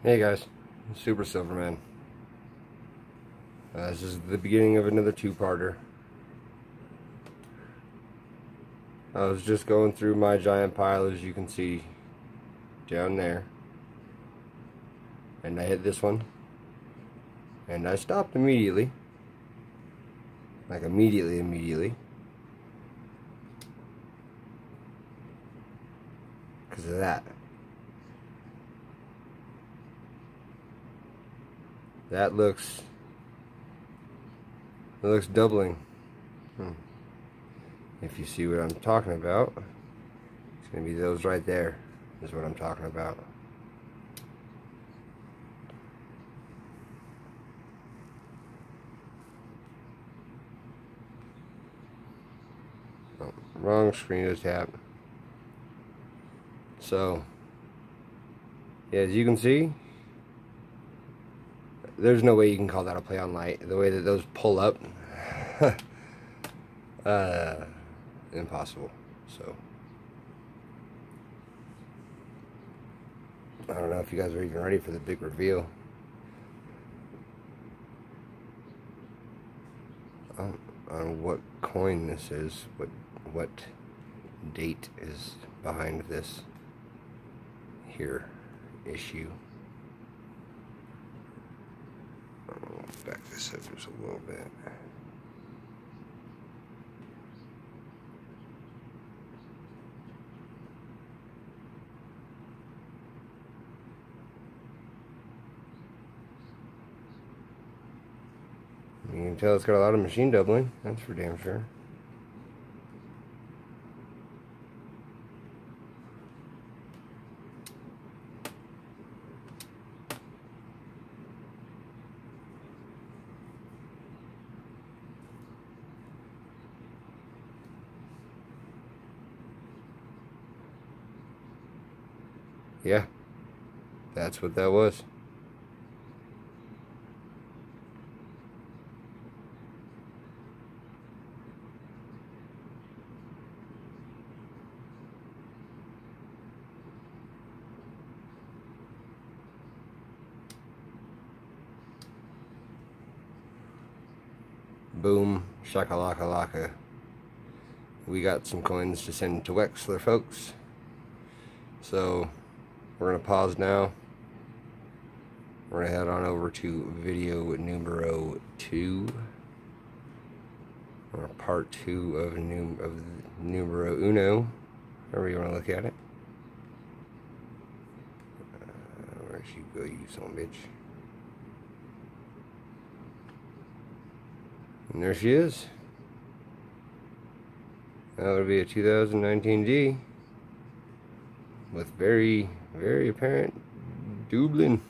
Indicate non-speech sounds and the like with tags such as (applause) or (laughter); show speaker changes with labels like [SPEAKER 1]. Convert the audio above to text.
[SPEAKER 1] Hey guys, Super Silverman. Uh, this is the beginning of another two-parter. I was just going through my giant pile as you can see down there. And I hit this one. And I stopped immediately. Like immediately, immediately. Because of that. That looks, it looks doubling. Hmm. If you see what I'm talking about, it's going to be those right there, is what I'm talking about. Oh, wrong screen to tap. So, yeah, as you can see, there's no way you can call that a play on light. The way that those pull up, (laughs) uh, impossible. So, I don't know if you guys are even ready for the big reveal. On, on what coin this is, what what date is behind this here issue. Back this up just a little bit. You can tell it's got a lot of machine doubling, that's for damn sure. Yeah, that's what that was. Boom, shakalaka laka. We got some coins to send to Wexler, folks. So, we're going to pause now. We're going to head on over to video numero 2. Or part 2 of, num of numero uno. However you want to look at it. Uh, where'd she go, you son bitch? And there she is. That would be a 2019 D with very, very apparent doubling.